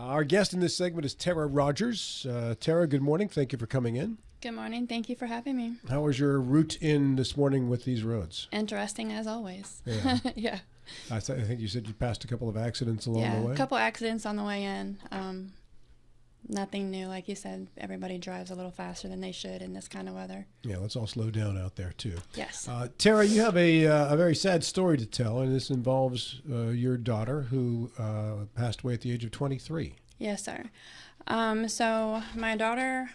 Our guest in this segment is Tara Rodgers. Uh, Tara, good morning. Thank you for coming in. Good morning. Thank you for having me. How was your route in this morning with these roads? Interesting as always. Yeah. yeah. I, th- I think you said you passed a couple of accidents along yeah. the way. A couple accidents on the way in. Um, nothing new. Like you said, everybody drives a little faster than they should in this kind of weather. Yeah, let's all slow down out there too. Yes. Uh, Tara, you have a, uh, a very sad story to tell, and this involves uh, your daughter who uh, passed away at the age of 23. Yes, sir. Um, so my daughter,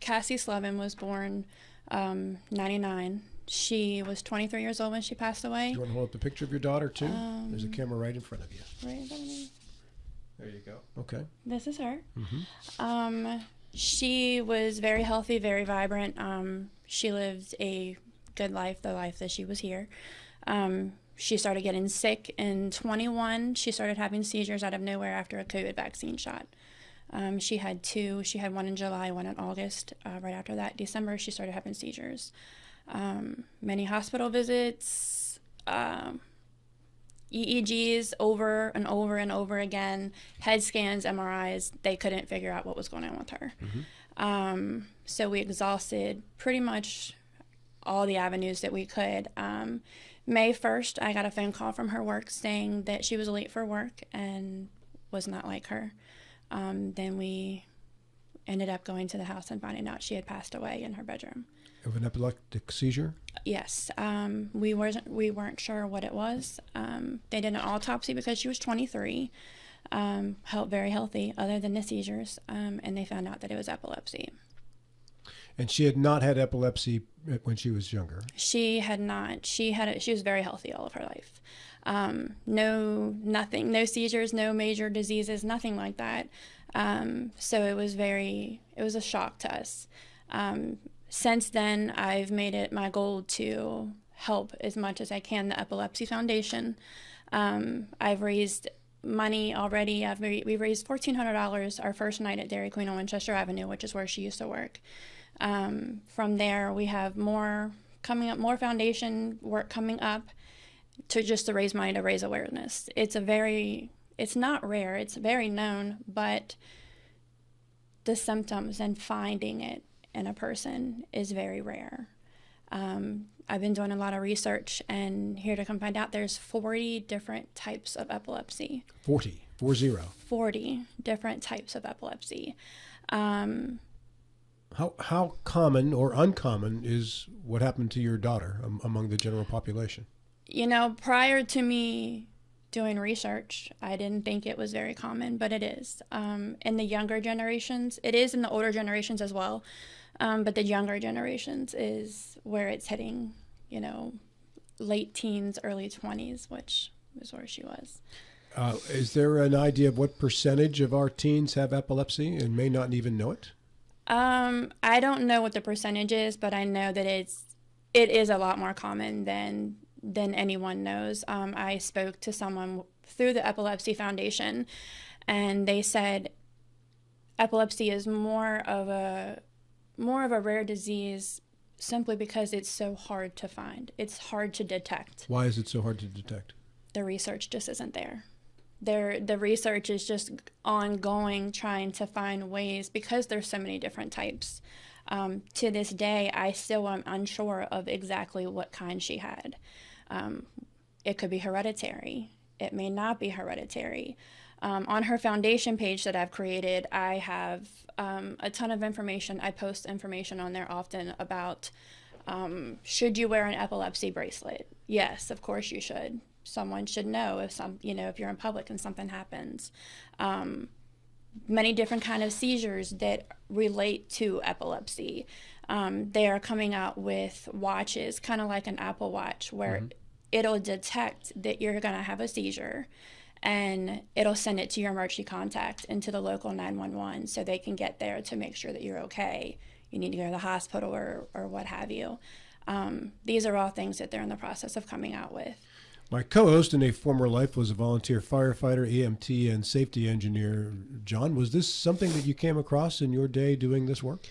Cassie Slevin, was born um, 99. She was 23 years old when she passed away. You want to hold up the picture of your daughter too? Um, There's a camera right in front of you. Right in front of me. There you go. Okay. This is her. Mm-hmm. Um, she was very healthy, very vibrant. Um, she lived a good life, the life that she was here. Um, she started getting sick in 21. She started having seizures out of nowhere after a COVID vaccine shot. Um, she had two. She had one in July, one in August. Uh, right after that, December, she started having seizures. Um, many hospital visits, um, EEGs over and over and over again, head scans, MRIs. They couldn't figure out what was going on with her. Um, so we exhausted pretty much all the avenues that we could. Um, May 1st, I got a phone call from her work saying that she was late for work and was not like her. Um, then we ended up going to the house and finding out she had passed away in her bedroom. Of an epileptic seizure? Yes, um, we wasn't we weren't sure what it was. Um, they did an autopsy because she was 23, um, health, very healthy, other than the seizures, um, and they found out that it was epilepsy. And she had not had epilepsy when she was younger. She had not. She had. She was very healthy all of her life. Um, no, nothing, no seizures, no major diseases, nothing like that. Um, so it was very. It was a shock to us. Um, since then, I've made it my goal to help as much as I can the Epilepsy Foundation. Um, I've raised money already. I've we raised fourteen hundred dollars our first night at Dairy Queen on Winchester Avenue, which is where she used to work. Um, from there, we have more coming up, more foundation work coming up to just to raise money to raise awareness. It's a very, it's not rare. It's very known, but the symptoms and finding it in a person is very rare. Um, I've been doing a lot of research, and here to come find out, there's 40 different types of epilepsy. 40, four zero. 40 different types of epilepsy. Um, How, how common or uncommon is what happened to your daughter um, among the general population? you know, prior to me doing research, I didn't think it was very common, but it is. Um, in the younger generations, it is in the older generations as well, um, but the younger generations is where it's hitting, you know, late teens, early 20s, which is where she was. Uh, is there an idea of what percentage of our teens have epilepsy and may not even know it? Um, I don't know what the percentage is, but I know that it's it is a lot more common than than anyone knows. Um, I spoke to someone through the Epilepsy Foundation, and they said epilepsy is more of a more of a rare disease simply because it's so hard to find. It's hard to detect. Why is it so hard to detect? The research just isn't there. There, the research is just ongoing, trying to find ways because there's so many different types. Um, to this day, I still am unsure of exactly what kind she had. Um, it could be hereditary. It may not be hereditary. Um, on her foundation page that I've created, I have um, a ton of information. I post information on there often about um, should you wear an epilepsy bracelet? Yes, of course you should. Someone should know if some, you know, if you're in public and something happens. Um, many different kind of seizures that relate to epilepsy. Um, they are coming out with watches, kind of like an Apple Watch, where Mm-hmm. it'll detect that you're going to have a seizure and it'll send it to your emergency contact and to the local 911 so they can get there to make sure that you're okay. You need to go to the hospital or, or what have you. Um, these are all things that they're in the process of coming out with. My co host in a former life was a volunteer firefighter, EMT, and safety engineer. John, was this something that you came across in your day doing this work?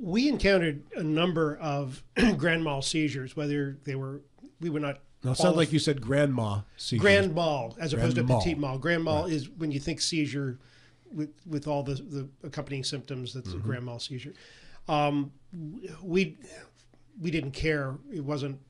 We encountered a number of grand mal seizures, whether they were, we were not. Now, it sounds like you said grandma seizures. Grand mal as opposed Grand to mal. petite mal. Grand mal is when you think seizure, with with all the the accompanying symptoms that's a grand mal seizure. Um, we we didn't care. It wasn't.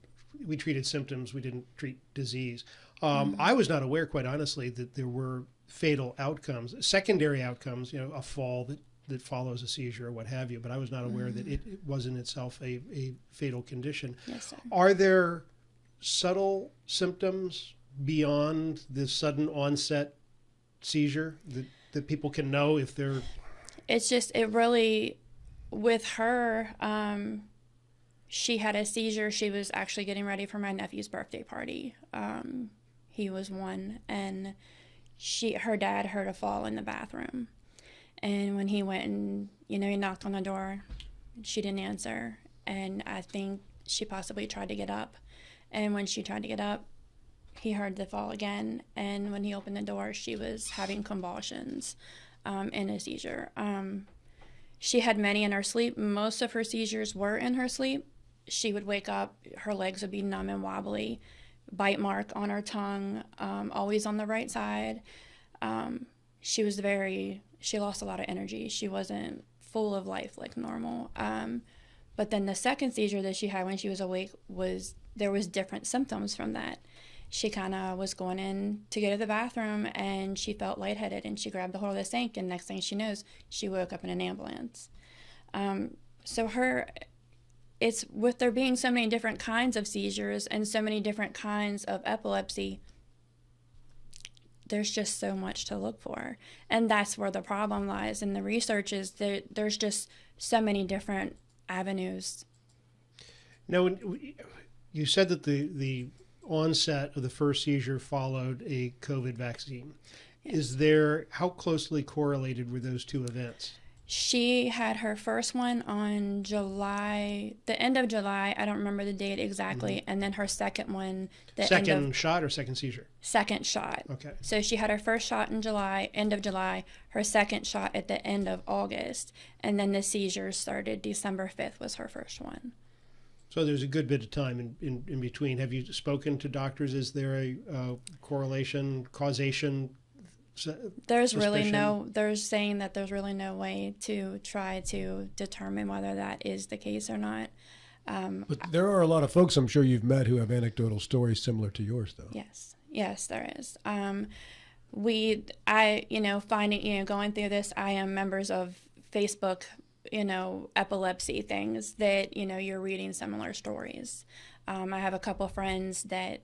We treated symptoms. We didn't treat disease. Um, I was not aware, quite honestly, that there were fatal outcomes, secondary outcomes. You know, a fall that that follows a seizure or what have you. But I was not aware that it, it was in itself a, a fatal condition. Yes, sir. Are there subtle symptoms beyond the sudden onset seizure that, that people can know if they're it's just it really with her um she had a seizure. She was actually getting ready for my nephew's birthday party. Um he was one and she her dad heard a fall in the bathroom. And when he went and you know he knocked on the door she didn't answer. And i think she possibly tried to get up and when she tried to get up he heard the fall again. And when he opened the door she was having convulsions um, in a seizure. Um, she had many in her sleep. Most of her seizures were in her sleep. She would wake up her legs would be numb and wobbly bite mark on her tongue um, always on the right side. Um, she was very she lost a lot of energy. She wasn't full of life like normal. Um, but then the second seizure that she had when she was awake was there was different symptoms from that. She kind of was going in to go to the bathroom and she felt lightheaded and she grabbed the hold of the sink and next thing she knows she woke up in an ambulance. Um, so her it's with there being so many different kinds of seizures and so many different kinds of epilepsy there's just so much to look for. And that's where the problem lies in the research is that there's just so many different avenues. Now you said that the the onset of the first seizure followed a covid vaccine is there how closely correlated were those two events she had her first one on July, the end of July. I don't remember the date exactly. Mm-hmm. And then her second one, the end second of shot or second seizure second shot. okay So she had her first shot in July, end of July, her second shot at the end of August, and then the seizures started December 5th was her first one. So there's a good bit of time in, in, in between have you spoken to doctors is there a uh, correlation causation Se- There's really Suspicion. no there's saying that there's really no way to try to determine whether that is the case or not. Um, But there are a lot of folks I'm sure you've met who have anecdotal stories similar to yours, though. Yes, yes, there is. Um, we, I, you know, finding, you know, going through this, I am members of Facebook, you know, epilepsy things that, you know, you're reading similar stories. Um, I have a couple friends that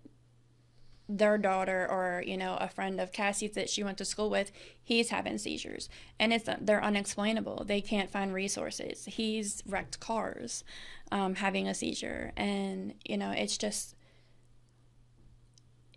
their daughter or you know a friend of Cassie's that she went to school with he's having seizures. And it's they're unexplainable. They can't find resources. He's wrecked cars um, having a seizure. And you know it's just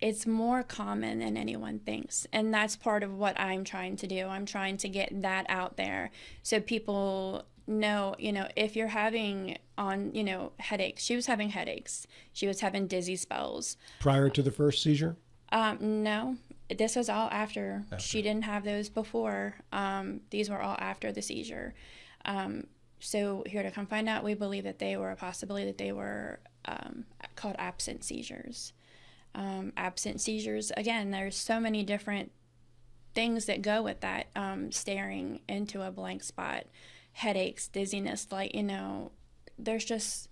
it's more common than anyone thinks. And that's part of what i'm trying to do. I'm trying to get that out there so people know you know if you're having on you know headaches she was having headaches she was having dizzy spells Prior to the first seizure? um, no, this was all after. She didn't have those before. Um, these were all after the seizure. Um, so here to come find out, we believe that they were a possibility that they were um, called absent seizures. Um, absent seizures. Again, there's so many different things that go with that. Um, staring into a blank spot, headaches, dizziness. Like you know, there's just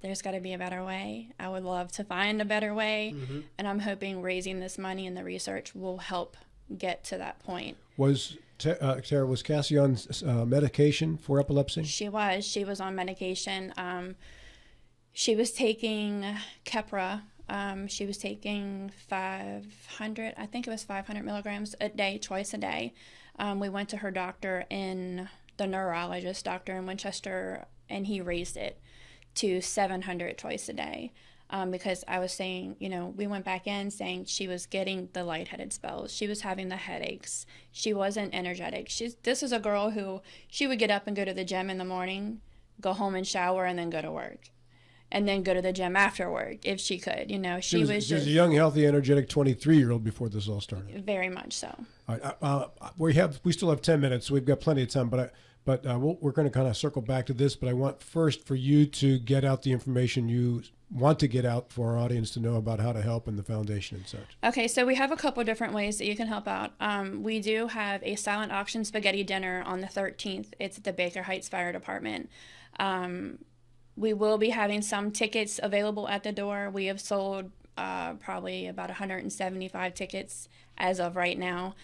there's got to be a better way. I would love to find a better way, and I'm hoping raising this money and the research will help get to that point. Was uh, Tara was Cassie on uh, medication for epilepsy? She was. She was on medication. Um, she was taking Keppra. Um, she was taking 500, I think it was 500 milligrams a day, twice a day. Um, we went to her doctor in the neurologist doctor in Winchester, and he raised it to 700 twice a day. Um, because I was saying, you know, we went back in saying she was getting the lightheaded spells. She was having the headaches. She wasn't energetic. She's this is a girl who she would get up and go to the gym in the morning, go home and shower, and then go to work, and then go to the gym after work if she could. You know, she, She was, was she was just a young, healthy, energetic 23 year old before this all started. very much so. All right, uh, uh, we have we still have 10 minutes, so we've got plenty of time. But I But uh, we'll, we're going to kind of circle back to this. But I want first for you to get out the information you want to get out for our audience to know about how to help in the foundation and such. Okay, so we have a couple different ways that you can help out. Um, we do have a silent auction spaghetti dinner on the 13th. It's at the Baker Heights Fire Department. Um, we will be having some tickets available at the door. We have sold uh, probably about 175 tickets as of right now.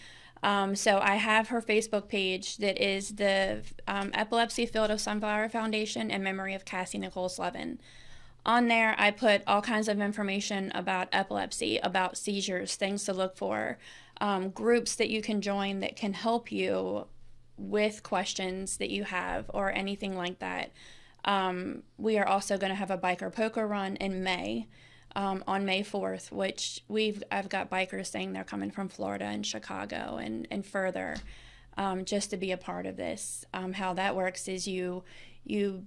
Um, so I have her Facebook page that is the um, Epilepsy Field of Sunflower Foundation in memory of Cassie Nicole Slevin. On there, I put all kinds of information about epilepsy, about seizures, things to look for, um, groups that you can join that can help you with questions that you have or anything like that. Um, we are also going to have a biker poker run in May. Um, on May 4th, which we've I've got bikers saying they're coming from Florida and Chicago and and further, um, just to be a part of this. Um, how that works is you you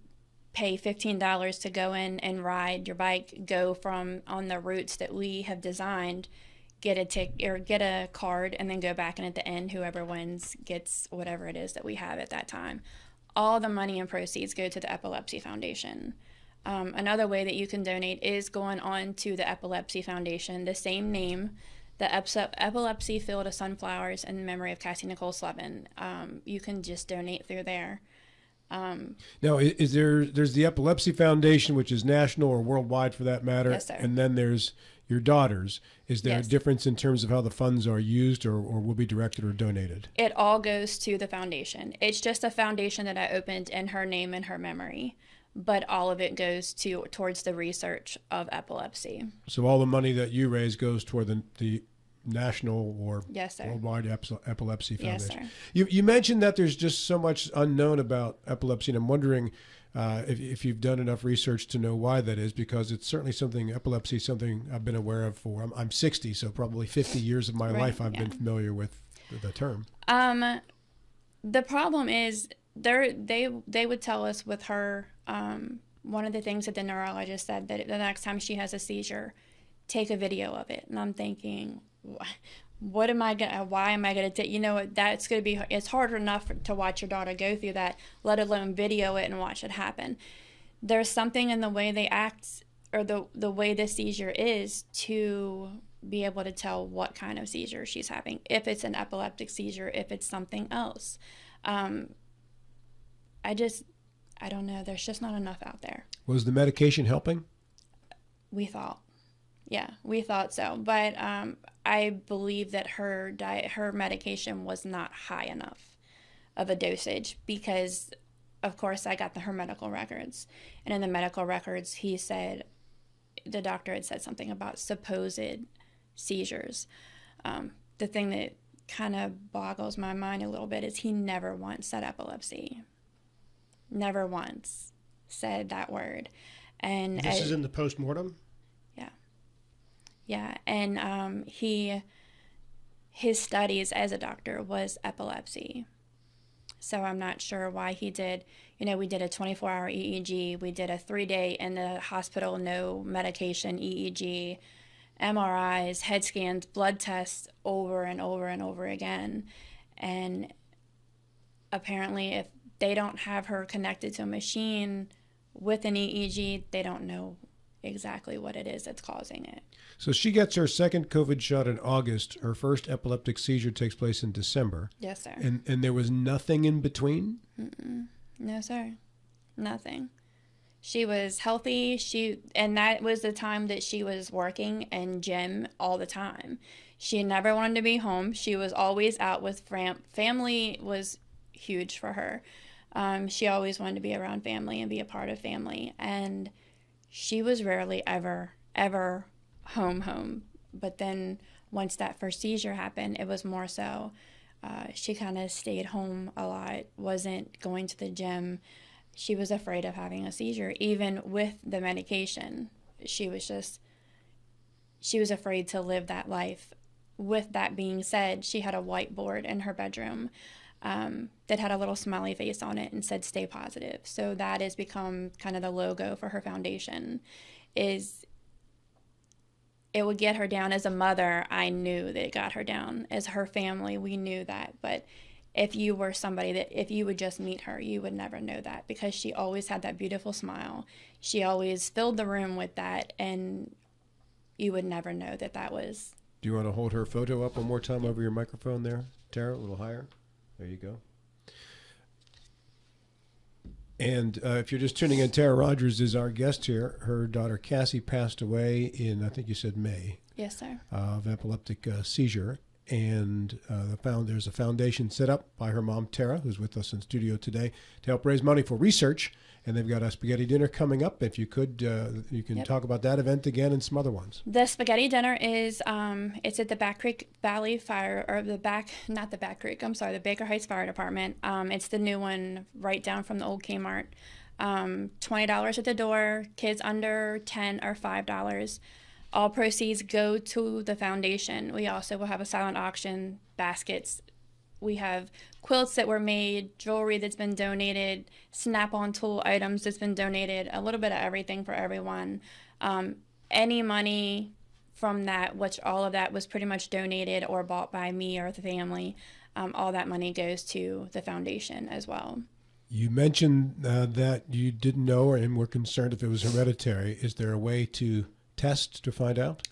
pay $15 to go in and ride your bike, go from on the routes that we have designed, get a tick or get a card, and then go back. And at the end, whoever wins gets whatever it is that we have at that time. All the money and proceeds go to the Epilepsy Foundation. Um, another way that you can donate is going on to the Epilepsy Foundation, the same name, the Epilepsy Field of Sunflowers in memory of Cassie Nicole Slevin. Um, you can just donate through there. Um, now, is there there's the Epilepsy Foundation, which is national or worldwide for that matter, yes, sir. and then there's your daughters. Is there Yes. a difference in terms of how the funds are used or, or will be directed or donated? It all goes to the foundation. It's just a foundation that I opened in her name and her memory, but all of it goes to towards the research of epilepsy. So all the money that you raise goes toward the, the national or Yes, worldwide Epi- epilepsy Yes, foundation. sir. You, you mentioned that there's just so much unknown about epilepsy, and I'm wondering uh, if, if you've done enough research to know why that is, because it's certainly something epilepsy something I've been aware of for. I'm, I'm 60, so probably 50 years of my Right, life I've yeah. been familiar with the, term. Um, the problem is they they they would tell us with her. Um, one of the things that the neurologist said that the next time she has a seizure, take a video of it. And I'm thinking, what am I gonna? Why am I gonna take? You know, that's gonna be. It's hard enough to watch your daughter go through that, let alone video it and watch it happen. There's something in the way they act or the the way the seizure is to be able to tell what kind of seizure she's having if it's an epileptic seizure if it's something else um, i just i don't know there's just not enough out there Was the medication helping? we thought yeah we thought so but um, i believe that her diet her medication was not high enough of a dosage because of course i got the her medical records. And in the medical records he said the doctor had said something about supposed seizures. Um, the thing that kind of boggles my mind a little bit is he never once said epilepsy. Never once said that word. And This I- is in the post mortem. Yeah, and um, he his studies as a doctor was epilepsy. So I'm not sure why he did. You know, we did a 24-hour EEG. We did a three-day in the hospital, no medication EEG, MRIs, head scans, blood tests over and over and over again. And apparently, if they don't have her connected to a machine with an EEG, they don't know exactly what it is that's causing it. So she gets her second COVID shot in August. Her first epileptic seizure takes place in December. Yes, sir. And, and there was nothing in between? No, sir. Nothing. She was healthy. She and that was the time that she was working and gym all the time. She never wanted to be home. She was always out with fam- family was huge for her. Um, she always wanted to be around family and be a part of family. And she was rarely ever ever home home. But then once that first seizure happened, it was more so. Uh, she kind of stayed home a lot, wasn't going to the gym. She was afraid of having a seizure, even with the medication. She was just, she was afraid to live that life. With that being said, she had a whiteboard in her bedroom um, that had a little smiley face on it and said "Stay positive." So that has become kind of the logo for her foundation. Is it would get her down as a mother i knew that it got her down as her family we knew that but if you were somebody that if you would just meet her, you would never know that because she always had that beautiful smile. She always filled the room with that, and you would never know that that was. Do you want to hold her photo up one more time over your microphone there, Tara? A little higher. There you go. And uh, if you're just tuning in, Tara Rodgers is our guest here. Her daughter Cassie passed away in, I think you said May, Yes, sir. uh, of epileptic uh, seizure. And uh, the found, there's a foundation set up by her mom, Tara, who's with us in studio today, to help raise money for research. And they've got a spaghetti dinner coming up. If you could, uh, you can Yep. talk about that event again and some other ones. The spaghetti dinner is um, it's at the Back Creek Valley Fire or the back not the Back Creek I'm sorry the Baker Heights Fire Department. Um, it's the new one right down from the old Kmart. Um, Twenty dollars at the door. Kids under ten are five dollars. All proceeds go to the foundation. We also will have a silent auction, baskets. We have quilts that were made, jewelry that's been donated, snap-on tool items that's been donated, a little bit of everything for everyone. Um, any money from that, which all of that was pretty much donated or bought by me or the family, um, all that money goes to the foundation as well. You mentioned uh, that you didn't know and were concerned if it was hereditary. Is there a way to test to find out?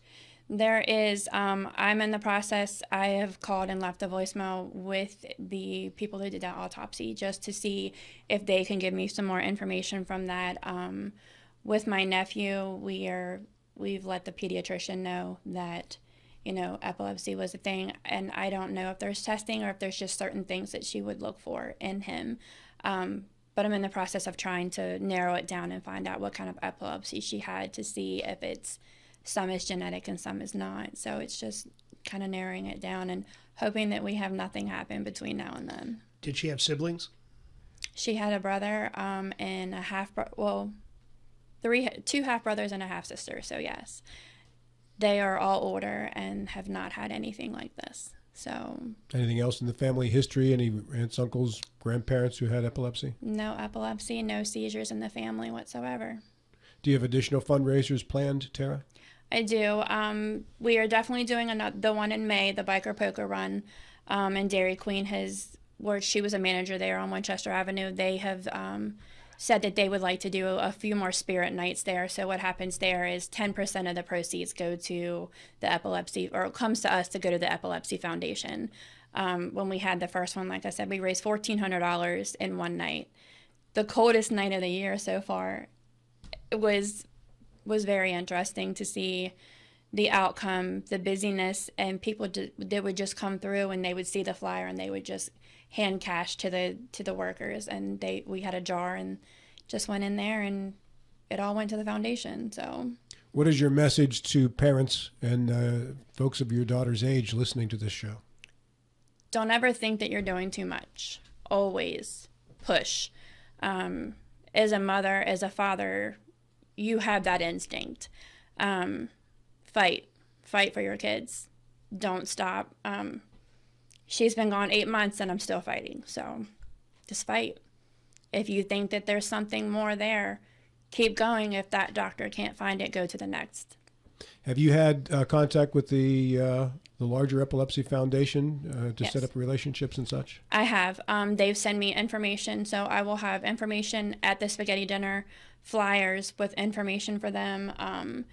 There is, um, I'm in the process. I have called and left a voicemail with the people who did that autopsy just to see if they can give me some more information from that. Um, with my nephew, we are we've let the pediatrician know that you know epilepsy was a thing, and I don't know if there's testing or if there's just certain things that she would look for in him. Um, but I'm in the process of trying to narrow it down and find out what kind of epilepsy she had to see if it's some is genetic and some is not. So it's just kind of narrowing it down and hoping that we have nothing happen between now and then. Did she have siblings? She had a brother um, and a half bro- well, three two half brothers and a half sister. So yes, they are all older and have not had anything like this. So Anything else in the family history? Any aunts, uncles, grandparents who had epilepsy? no epilepsy, no seizures in the family whatsoever. Do you have additional fundraisers planned, Tara? I do. Um, we are definitely doing another, the one in May, the biker poker run, um, and Dairy Queen has, where she was a manager there on Winchester Avenue. They have um, said that they would like to do a few more spirit nights there. So what happens there is 10% of the proceeds go to the epilepsy, or it comes to us to go to the Epilepsy Foundation. Um, when we had the first one, like I said, we raised $1,400 in one night. The coldest night of the year so far. It was was very interesting to see the outcome, the busyness, and people they would just come through and they would see the flyer and they would just hand cash to the to the workers and they we had a jar and just went in there and it all went to the foundation. So What is your message to parents and uh, folks of your daughter's age listening to this show? don't ever think that you're doing too much. Always push. Um, as a mother, as a father, you have that instinct. Um, fight, fight for your kids. Don't stop. Um, she's been gone eight months and I'm still fighting. So just fight. If you think that there's something more there, keep going. If that doctor can't find it, go to the next. Have you had uh, contact with the uh, the larger epilepsy foundation uh, to Yes. set up relationships and such? I have. Um, they've sent me information, so I will have information at the spaghetti dinner, flyers with information for them. Um,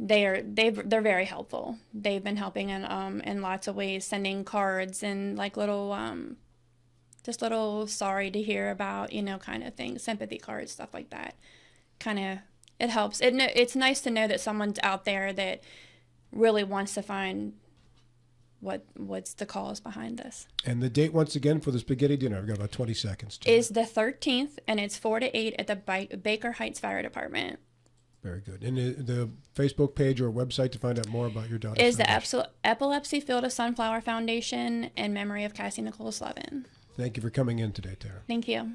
they are they they're very helpful. They've been helping in um in lots of ways, sending cards and like little um, just little sorry to hear about you know kind of things, sympathy cards, stuff like that. Kind of it helps. It it's nice to know that someone's out there that really wants to find what what's the cause behind this. And the date once again for the spaghetti dinner. I've got about twenty seconds. To is the 13th and it's 4 to 8 at the Baker Heights Fire Department. Very good. And the, Facebook page or website to find out more about your daughter Is the Epilepsy Field of Sunflower Foundation in memory of Cassie Nicole Slevin. Thank you for coming in today, Tara. Thank you.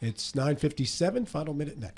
It's nine fifty-seven. Final minute next.